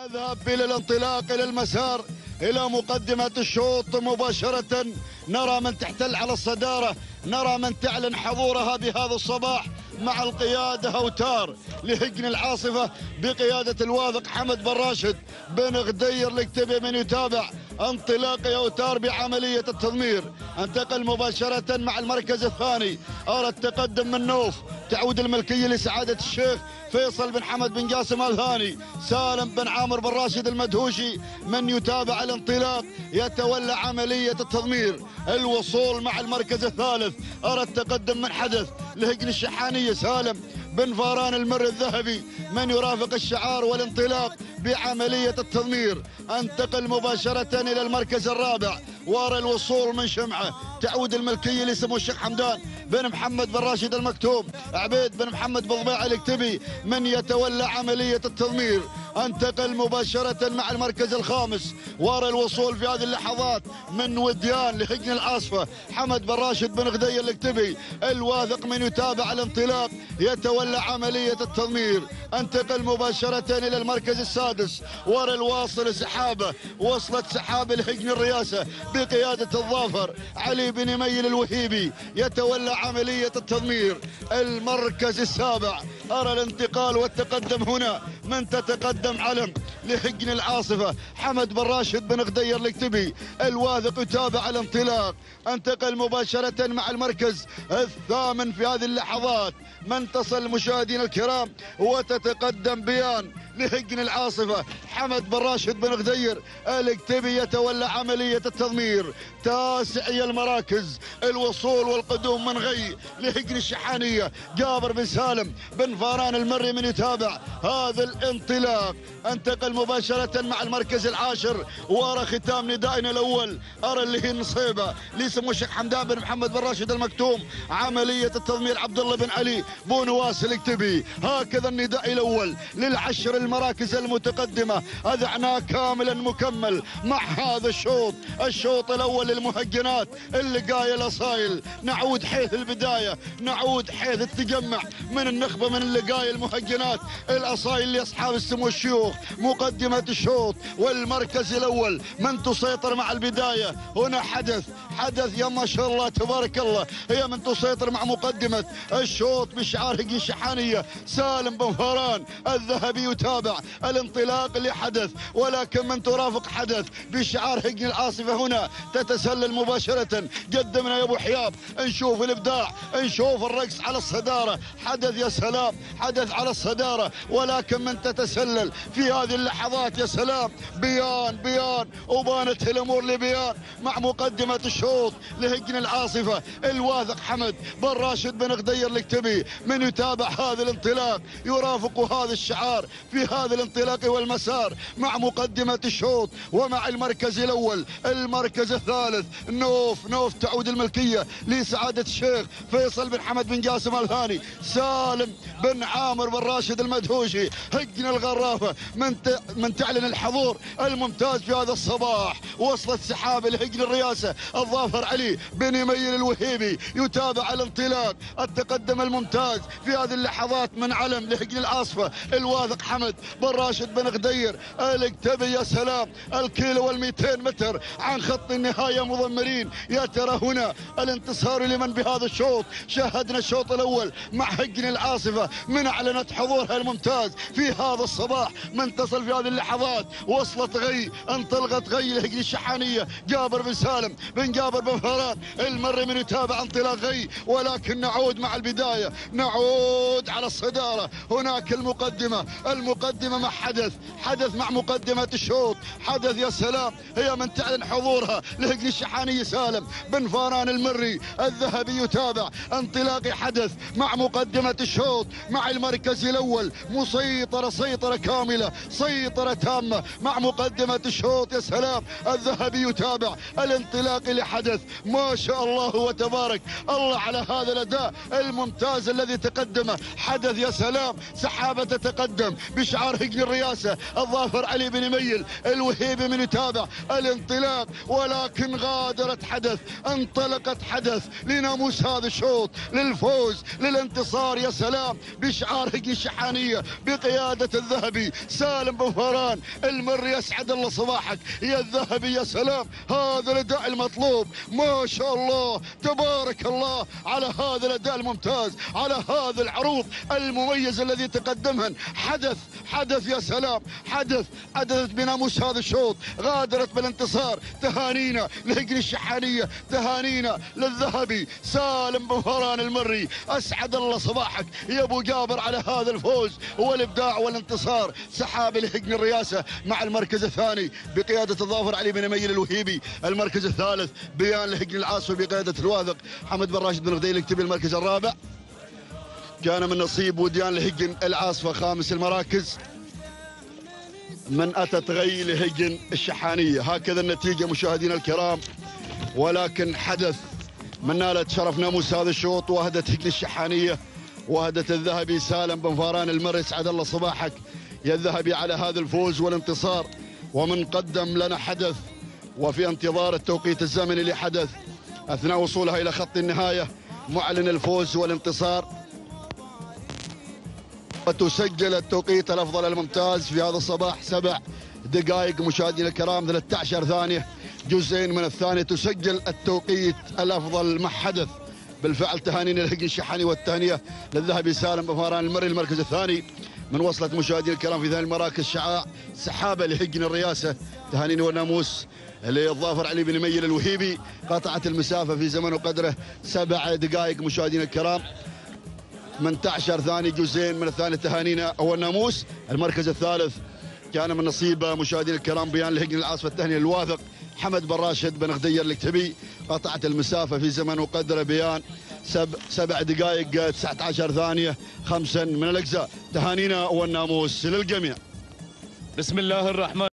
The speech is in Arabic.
نذهب إلى الانطلاق إلى المسار إلى مقدمة الشوط مباشرة. نرى من تحتل على الصدارة نرى من تعلن حضورها بهذا الصباح مع القيادة أوتار لهجن العاصفة بقيادة الواثق حمد بن راشد. بن غدير الاكتبي من يتابع. انطلاق أوتار بعملية التضمير. انتقل مباشرة مع المركز الثاني. أرى التقدم من نوف. تعود الملكية لسعادة الشيخ فيصل بن حمد بن قاسم الثاني سالم بن عامر بن راشد المدهوشي من يتابع الانطلاق يتولى عملية التضمير. الوصول مع المركز الثالث أرى التقدم من حدث لهجن الشحانية سالم بن فاران المر الذهبي من يرافق الشعار والانطلاق بعملية التضمير. أنتقل مباشرة إلى المركز الرابع وارى الوصول من شمعة. تعود الملكية لسمو الشيخ حمدان بن محمد بن راشد المكتوم عبيد بن محمد بن ضبيع الاكتبي من يتولى عملية التضمير. انتقل مباشرة مع المركز الخامس. وارى الوصول في هذه اللحظات من وديان لهجن العاصفة حمد بن راشد بن غدي الاكتبي الواثق من يتابع الانطلاق يتولى عملية التضمير. انتقل مباشرة إلى المركز السادس. وارى الواصل سحابة وصلت سحابة لهجن الرئاسة بقيادة الظافر علي بن ميل الوهيبي. يتولى عملية التضمير. المركز السابع. أرى الانتقال والتقدم هنا. من تتقدم علم لهجن العاصفة حمد بن راشد بن غدير الاكتبي الواثق يتابع الانطلاق انتقل مباشرة مع المركز الثامن في هذه اللحظات. من تصل مشاهدينا الكرام وتتقدم بيان لهجن العاصفة حمد بن راشد بن غدير الاكتبي يتولى عملية التضمير. تاسعي المراكز. الوصول والقدوم من غي. لهجن الشحانية. جابر بن سالم بن فاران المري من يتابع هذا الانطلاق. انتقل مباشرة مع المركز العاشر ورا ختام ندائنا الأول. أرى اللي هي النصيبة لسمو الشيخ حمدان بن محمد بن راشد المكتوم. عملية التضمير عبد الله بن علي بو نواس الاكتبي هكذا النداء الأول للعشر المراكز المتقدمة. أذعناه كاملا مكمل مع هذا الشوط. الشوط الأول للمهجنات. اللقاية الأصايل. نعود حيث البداية. نعود حيث التجمع. من النخبة من اللقاية المهجنات. الأصايل لأصحاب السمو الشيوخ. مقدمة الشوط والمركز الأول. من تسيطر مع البداية؟ هنا حدث. حدث يا ما شاء الله تبارك الله. هي من تسيطر مع مقدمة الشوط بشعار هجي شحانية سالم بن فاران الذهبي يتابع الانطلاق اللي حدث ولكن من ترافق حدث بشعار هجن العاصفة هنا. تتسلل مباشرة. قدمنا يا أبو حياب. نشوف الإبداع. نشوف الرقص على الصدارة. حدث يا سلام. حدث على الصدارة. ولكن من تتسلل في هذه اللحظات يا سلام. بيان بيان. وبانت الأمور لبيان مع مقدمة الشوط لهجن العاصفة. الواثق حمد بن راشد بن غدير الاكتبي من يتابع هذا الانطلاق؟ يرافق هذا الشعار في هذا الانطلاق والمسار مع مقدمة الشوط ومع المركز الأول. المركز الثالث نوف نوف تعود الملكية لسعادة الشيخ فيصل بن حمد بن جاسم الهاني. سالم بن عامر بن راشد المدهوشي هجن الغرافة. من. من تعلن الحضور الممتاز في هذا الصباح وصلت سحابة لهجن الرئاسة الظافر علي بن يميل الوهيبي يتابع الانطلاق. التقدم الممتاز في هذه اللحظات من علم لهجن العاصفة الواثق حمد بن راشد بن غدير. الاكتبي يا سلام الكيلو وال200 متر عن خط النهاية مضمرين. يا ترى هنا الانتصار لمن بهذا الشوط؟ شاهدنا الشوط الأول مع هجن العاصفة من أعلنت حضورها الممتاز في هذا الصباح. من تصل في هذه اللحظات وصلت غي انطلقت غي لهجن الشحانية. جابر بن سالم بن جابر بن فرات المر من يتابع انطلاق غي ولكن نعود مع البداية. نعود على الصدارة. هناك المقدمة. المقدمة مع حدث. حدث مع مقدمة الشوط. حدث يا سلام. هي من تعلن حضورها لهجن الشحاني سالم بن فاران المري الذهبي يتابع. انطلاق حدث مع مقدمة الشوط مع المركز الأول. مسيطرة سيطرة كاملة. سيطرة تامة مع مقدمة الشوط يا سلام. الذهبي يتابع. الانطلاق اللي حدث ما شاء الله وتبارك. الله على هذا الأداء الممتاز الذي تقدمه حدث يا سلام. سحابة تتقدم. بشعار هجن الرئاسة. الظافر علي بن ميل. الوهيبي من يتابع. الانطلاق. ولكن غادرت حدث. انطلقت حدث. لناموس هذا الشوط. للفوز. للانتصار يا سلام. بشعار هجي الشحانية. بقيادة الذهبي. سالم بن فران المر يسعد الله صباحك. يا الذهبي يا سلام. هذا الأداء المطلوب. ما شاء الله. تبارك الله. على هذا الأداء الممتاز. على هذا العروض المميز الذي تقدمهن حدث حدث يا سلام. حدث. حدثت بناموس هذا الشوط. غادرت بالانتصار. تهانينا لهجن الشحانية. تهانينا للذهبي. سالم بن فران المري. أسعد الله صباحك. يا أبو جابر على هذا الفوز والإبداع والانتصار. سحاب لهجن الرئاسه مع المركز الثاني بقيادة الظافر علي بن ميل الوهيبي. المركز الثالث بيان لهجن العاصفه بقياده الواثق حمد بن راشد بن غديل يكتب المركز الرابع. كان من نصيب وديان لهجن العاصفه خامس المراكز. من أتت غي لهجن الشحانية. هكذا النتيجة مشاهدينا الكرام. ولكن حدث من نالت شرف ناموس هذا الشوط واهدت هجن الشحانية واهدت الذهبي سالم بن فاران المر يسعد الله صباحك. يا الذهبي على هذا الفوز والانتصار. ومن قدم لنا حدث وفي انتظار التوقيت الزمني لحدث أثناء وصولها إلى خط النهاية معلن الفوز والانتصار. وتسجل التوقيت الأفضل الممتاز في هذا الصباح سبع دقائق مشاهدينا الكرام 13 ثانية. جزئين من الثانية تسجل التوقيت الأفضل مع حدث. بالفعل تهانينا لهجن الشحاني والتهنئه للذهبي سالم بفاران المري المركز الثاني. من وصلت مشاهدينا الكرام في ثاني المراكز شعاع سحابة لهجن الرئاسة تهانينا والناموس للظافر علي بن ميل الوهيبي قطعت المسافة في زمن وقدره سبع دقائق مشاهدينا الكرام. 18 ثاني جزئين من الثاني تهانينا أو الناموس المركز الثالث كان من نصيب مشاهدينا الكرام بيان لهجن العاصفة التهنئة الواثق حمد بن راشد بن غدير الكتبي قطعت المسافة في زمن وقدره بيان سب سبع دقائق 19 ثانية خمسا من الأجزاء. تهانينا والناموس للجميع. بسم الله الرحمن